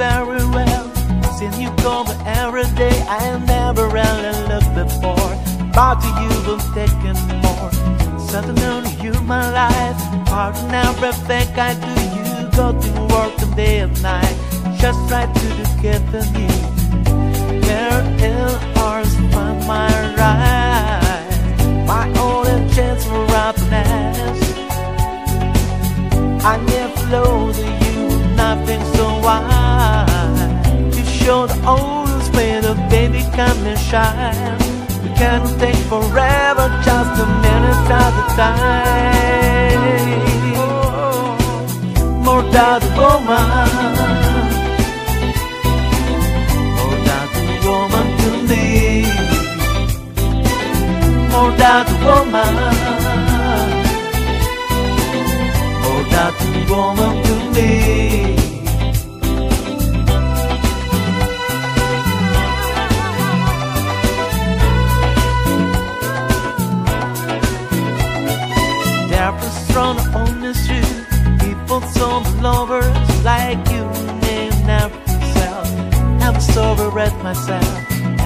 very well. Seen you come every day, I never really looked before. But you won't take anymore. Suddenly you're my life, part of everything I do. You go to work day and night, just try to the news. Where ill ours find my right, my only chance for happiness. I never to you, nothing so the old way the baby come and shine. We can take forever, just a minute at a time. More than a woman, more than a woman more than a woman more than a woman some lovers like you name never myself. I'm sorry at myself.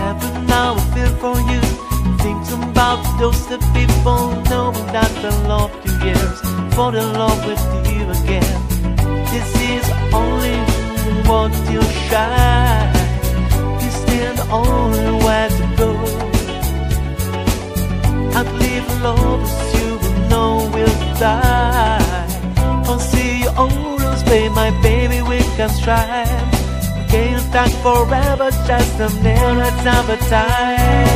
Every now I feel for you. Think about those that people know that I love you years. Fall in love with you again. This is only what you shine. It's still the only way to go. I believe love is always my baby we can strive. Can't talk forever, just a minute of a time.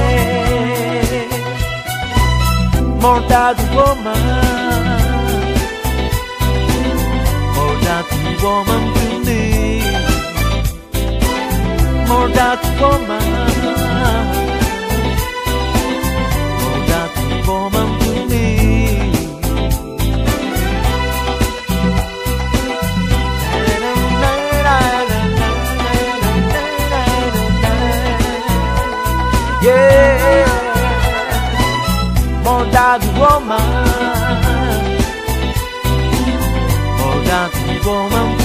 More than a woman, more than a woman to me, more than a woman, Yeah, more than a woman, more than a woman.